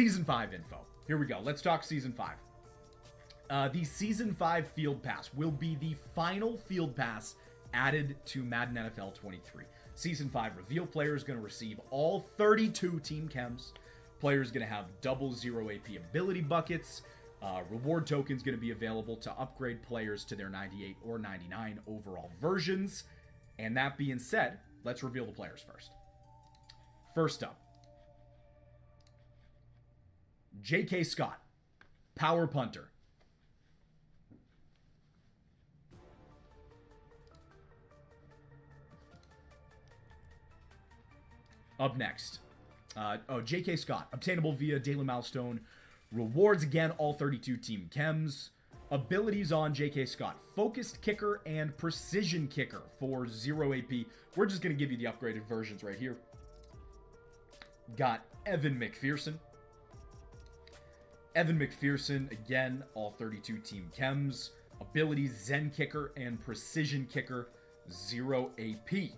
Season 5 info. Here we go. Let's talk Season 5. Uh, the Season 5 Field Pass will be the final Field Pass added to Madden NFL 23. Season 5 reveal player is going to receive all 32 team chems. Players going to have double zero AP ability buckets. Uh, reward tokens going to be available to upgrade players to their 98 or 99 overall versions. And that being said, let's reveal the players first. First up, J.K. Scott, power punter. Up next, uh, oh, J.K. Scott, obtainable via daily milestone. Rewards again, all 32 team chems. Abilities on J.K. Scott, focused kicker and precision kicker for 0 AP. We're just going to give you the upgraded versions right here. Got Evan McPherson. Evan McPherson, again, all 32 team chems. Abilities Zen kicker and precision kicker, 0 AP.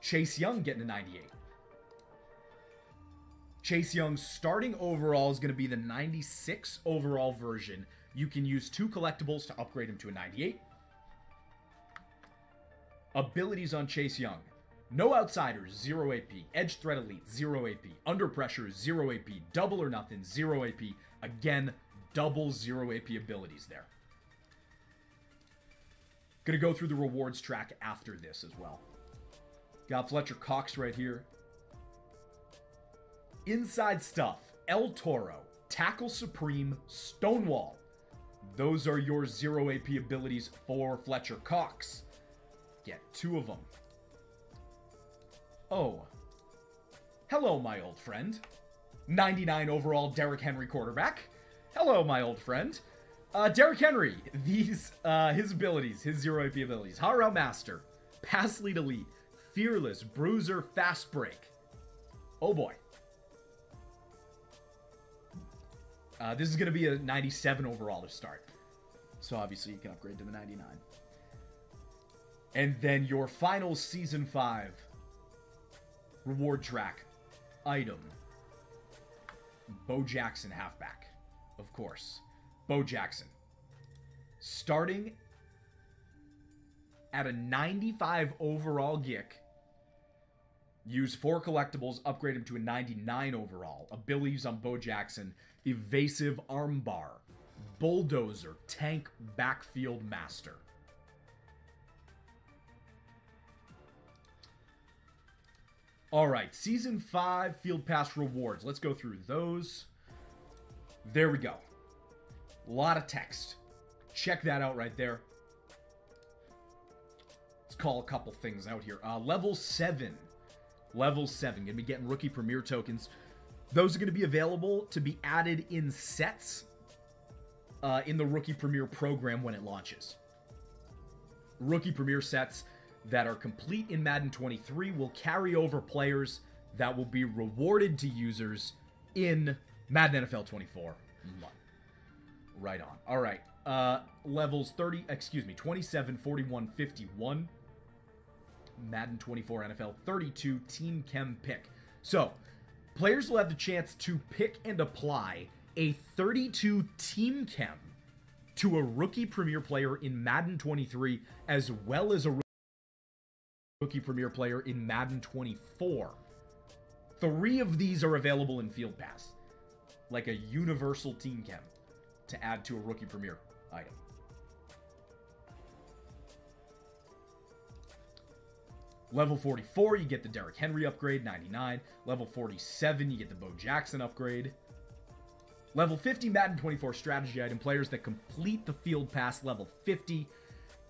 Chase Young getting a 98. Chase Young's starting overall is going to be the 96 overall version. You can use two collectibles to upgrade him to a 98. Abilities on Chase Young. No outsiders, 0 AP. Edge threat elite, 0 AP. Under pressure, 0 AP. Double or nothing, 0 AP. Again, double 0 AP abilities there. Gonna go through the rewards track after this as well. Got Fletcher Cox right here. Inside stuff. El Toro. Tackle Supreme. Stonewall. Those are your zero AP abilities for Fletcher Cox. Get two of them. Oh. Hello, my old friend. 99 overall Derrick Henry quarterback. Hello, my old friend. Uh, Derrick Henry, these, uh, his abilities, his zero AP abilities. Hot Route Master, Pass Lead Elite, Fearless, Bruiser, Fast Break. Oh boy. Uh, this is going to be a 97 overall to start. So obviously you can upgrade to the 99. And then your final Season 5 reward track item. Bo Jackson halfback. Of course. Bo Jackson. Starting at a 95 overall Gick. Use four collectibles, upgrade him to a 99 overall. Abilities on Bo Jackson Evasive Armbar, Bulldozer, Tank Backfield Master. All right, Season 5 Field Pass rewards. Let's go through those. There we go. A lot of text. Check that out right there. Let's call a couple things out here. Uh, level 7. Level 7. Gonna be getting rookie premiere tokens. Those are gonna be available to be added in sets uh, in the Rookie Premiere program when it launches. Rookie Premiere sets that are complete in Madden 23 will carry over players that will be rewarded to users in Madden NFL 24. Right on. All right. Uh, levels 30, excuse me, 27, 41, 51. Madden 24 NFL 32 Team Chem pick. So, players will have the chance to pick and apply a 32 Team Chem to a rookie premiere player in Madden 23 as well as a rookie premiere player in Madden 24. Three of these are available in Field Pass, like a universal team chem to add to a rookie premiere item. Level 44, you get the Derrick Henry upgrade, 99. Level 47, you get the Bo Jackson upgrade. Level 50 Madden 24 strategy item players that complete the field pass level 50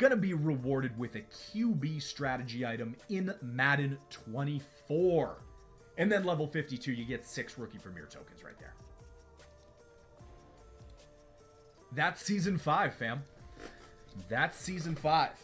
gonna be rewarded with a QB strategy item in Madden 24. And then level 52, you get six rookie premiere tokens right there. That's season five, fam. That's season five.